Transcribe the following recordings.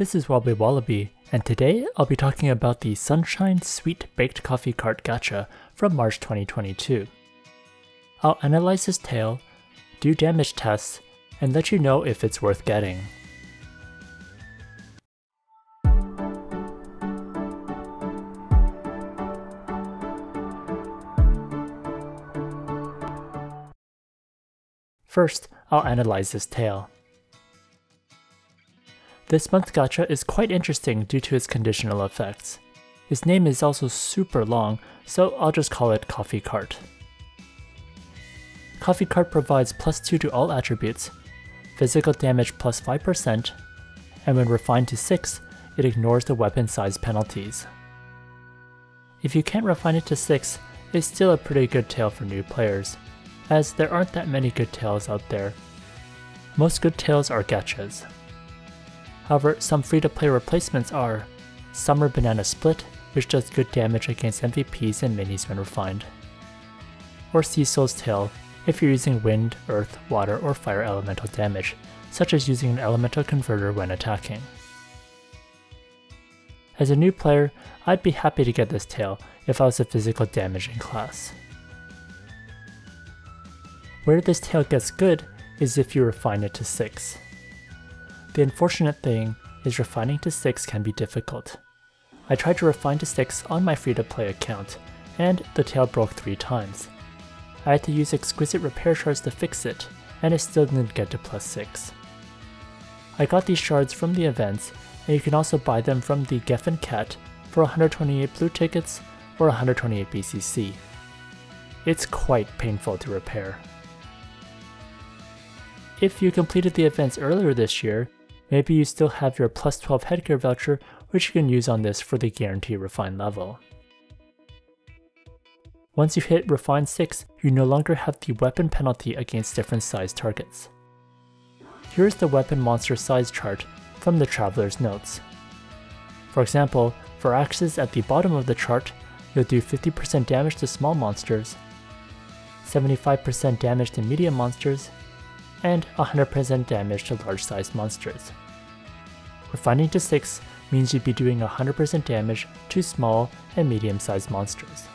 This is Wobbly Wallaby, and today I'll be talking about the Sunshine Sweet Baked Coffee Cart Gacha from March 2022. I'll analyze this tail, do damage tests, and let you know if it's worth getting. First, I'll analyze this tail. This month's gacha is quite interesting due to its conditional effects. His name is also super long, so I'll just call it Coffee Cart. Coffee Cart provides plus 2 to all attributes, physical damage plus 5%, and when refined to 6, it ignores the weapon size penalties. If you can't refine it to 6, it's still a pretty good tail for new players, as there aren't that many good tails out there. Most good tails are gachas. However, some free-to-play replacements are Summer Banana Split, which does good damage against MVPs and minis when refined, or Soul's Tail if you're using wind, earth, water, or fire elemental damage, such as using an elemental converter when attacking. As a new player, I'd be happy to get this tail if I was a physical damaging class. Where this tail gets good is if you refine it to 6. The unfortunate thing is refining to 6 can be difficult. I tried to refine to 6 on my free-to-play account, and the tail broke 3 times. I had to use exquisite repair shards to fix it, and it still didn't get to plus 6. I got these shards from the events, and you can also buy them from the Geffen Cat for 128 blue tickets or 128 BCC. It's quite painful to repair. If you completed the events earlier this year, Maybe you still have your plus 12 headgear voucher, which you can use on this for the guarantee refine level. Once you hit refine 6, you no longer have the weapon penalty against different size targets. Here's the weapon monster size chart from the Traveler's Notes. For example, for axes at the bottom of the chart, you'll do 50% damage to small monsters, 75% damage to medium monsters, and 100% damage to large-sized monsters. Refining to 6 means you'd be doing 100% damage to small and medium-sized monsters.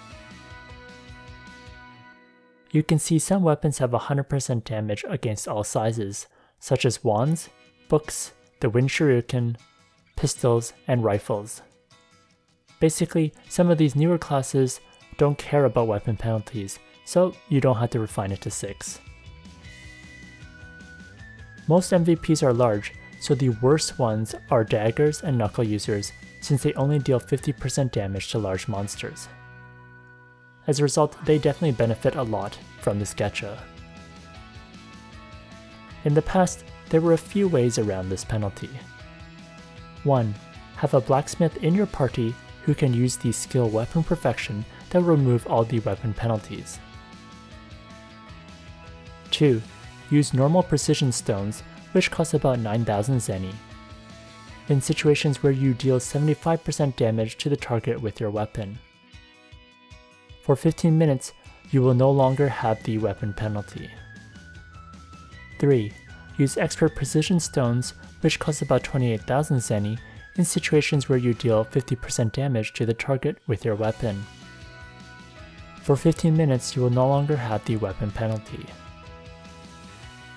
You can see some weapons have 100% damage against all sizes, such as wands, books, the wind shuriken, pistols, and rifles. Basically, some of these newer classes don't care about weapon penalties, so you don't have to refine it to 6. Most MVPs are large, so the worst ones are daggers and knuckle users since they only deal 50% damage to large monsters. As a result, they definitely benefit a lot from this gacha. In the past, there were a few ways around this penalty. 1. Have a blacksmith in your party who can use the skill Weapon Perfection that will remove all the weapon penalties. 2 use normal precision stones, which cost about 9000 zeni. In situations where you deal 75% damage to the target with your weapon. For 15 minutes, you will no longer have the weapon penalty. 3. Use expert precision stones, which cost about 28,000 zeni, in situations where you deal 50% damage to the target with your weapon. For 15 minutes, you will no longer have the weapon penalty.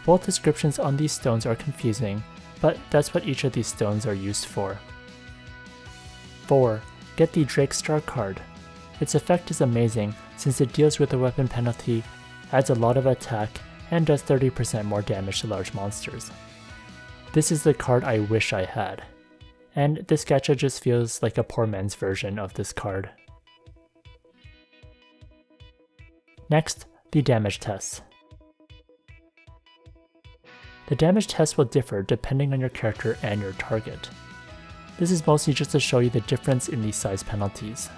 Both descriptions on these stones are confusing, but that's what each of these stones are used for. 4. Get the Drake Star card. Its effect is amazing since it deals with a weapon penalty, adds a lot of attack, and does 30% more damage to large monsters. This is the card I wish I had. And this gacha just feels like a poor man's version of this card. Next, the damage tests. The damage test will differ depending on your character and your target. This is mostly just to show you the difference in these size penalties.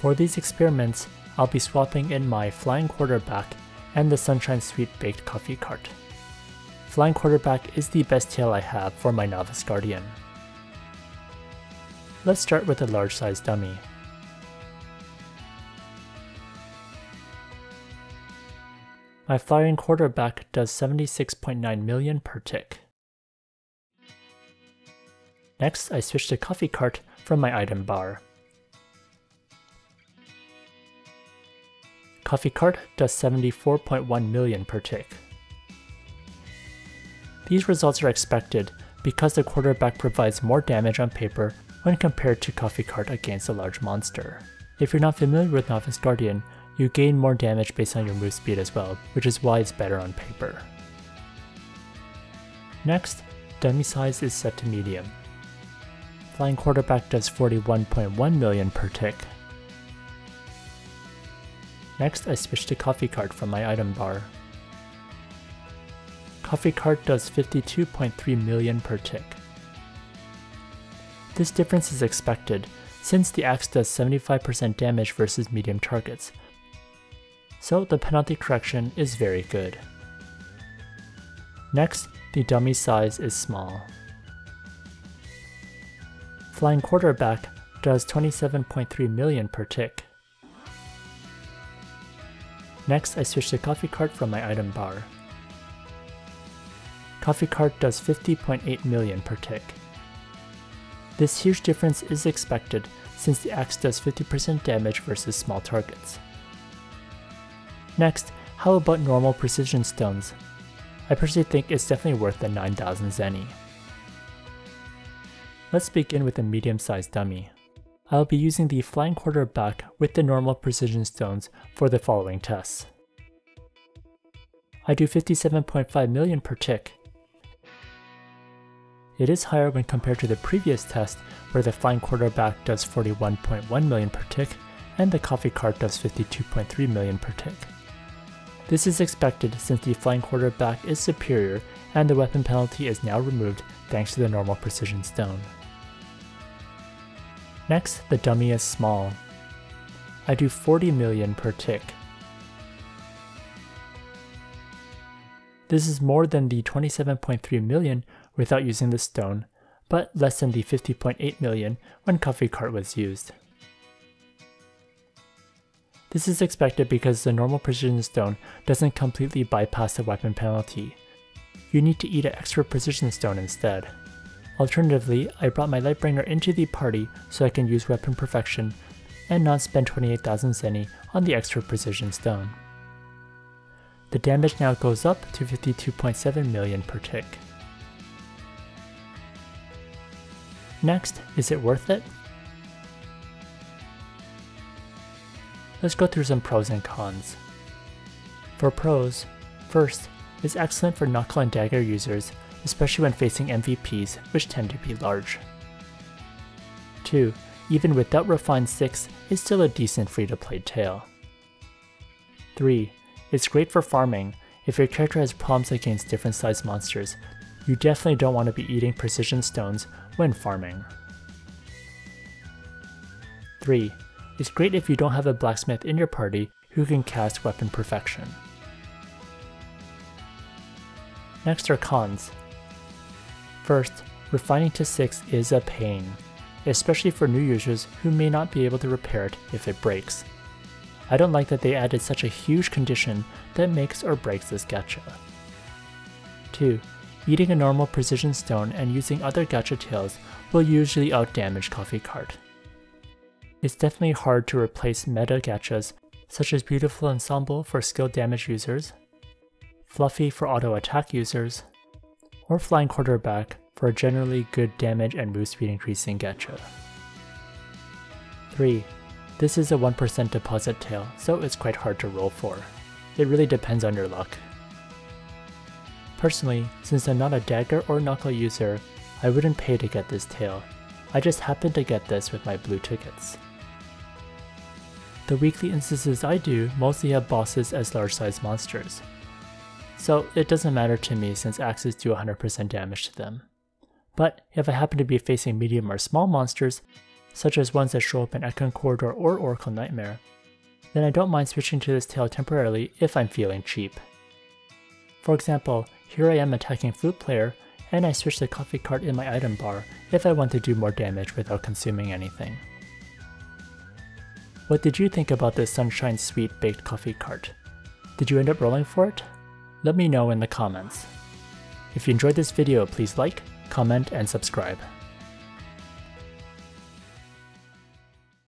For these experiments, I'll be swapping in my Flying Quarterback and the Sunshine Sweet Baked Coffee Cart. Flying Quarterback is the best tail I have for my Novice Guardian. Let's start with a large size dummy. My flying quarterback does 76.9 million per tick. Next, I switch to Coffee Cart from my item bar. Coffee Cart does 74.1 million per tick. These results are expected because the quarterback provides more damage on paper when compared to Coffee Cart against a large monster. If you're not familiar with Novice Guardian, you gain more damage based on your move speed as well, which is why it's better on paper. Next, dummy size is set to medium. Flying Quarterback does 41.1 million per tick. Next, I switch to Coffee Cart from my item bar. Coffee Cart does 52.3 million per tick. This difference is expected, since the axe does 75% damage versus medium targets, so the penalty correction is very good. Next, the dummy size is small. Flying Quarterback does 27.3 million per tick. Next, I switch to Coffee Cart from my item bar. Coffee Cart does 50.8 million per tick. This huge difference is expected since the axe does 50% damage versus small targets. Next, how about normal precision stones? I personally think it's definitely worth the 9000 zenny. Let's begin with a medium-sized dummy. I'll be using the flying quarterback with the normal precision stones for the following tests. I do 57.5 million per tick, it is higher when compared to the previous test where the flying quarterback does 41.1 million per tick and the coffee cart does 52.3 million per tick. This is expected since the flying quarterback is superior and the weapon penalty is now removed thanks to the normal precision stone. Next, the dummy is small. I do 40 million per tick. This is more than the 27.3 million without using the stone, but less than the 50.8 million when Coffee Cart was used. This is expected because the normal precision stone doesn't completely bypass the weapon penalty. You need to eat an extra precision stone instead. Alternatively, I brought my Lightbringer into the party so I can use weapon perfection and not spend 28,000 zenny on the extra precision stone. The damage now goes up to 52.7 million per tick. Next, is it worth it? Let's go through some pros and cons. For pros, first, it's excellent for knuckle and dagger users, especially when facing MVPs, which tend to be large. 2. Even without Refined 6, it's still a decent free-to-play tail. 3. It's great for farming. If your character has problems against different sized monsters, you definitely don't want to be eating precision stones when farming. 3. It's great if you don't have a blacksmith in your party who can cast weapon perfection. Next are cons. First, refining to 6 is a pain, especially for new users who may not be able to repair it if it breaks. I don't like that they added such a huge condition that makes or breaks this gacha. 2. Eating a normal precision stone and using other gacha tails will usually outdamage Coffee Cart. It's definitely hard to replace meta gachas such as Beautiful Ensemble for skill damage users, Fluffy for auto attack users, or Flying Quarterback for a generally good damage and move speed increasing gacha. 3. This is a 1% deposit tail, so it's quite hard to roll for. It really depends on your luck. Personally, since I'm not a dagger or knuckle user, I wouldn't pay to get this tail. I just happened to get this with my blue tickets. The weekly instances I do mostly have bosses as large sized monsters. So it doesn't matter to me since axes do 100% damage to them. But if I happen to be facing medium or small monsters, such as ones that show up in Echo Corridor or Oracle Nightmare, then I don't mind switching to this tail temporarily if I'm feeling cheap. For example, here I am attacking Flute Player, and I switch the coffee cart in my item bar if I want to do more damage without consuming anything. What did you think about this Sunshine Sweet Baked Coffee Cart? Did you end up rolling for it? Let me know in the comments. If you enjoyed this video, please like, comment, and subscribe.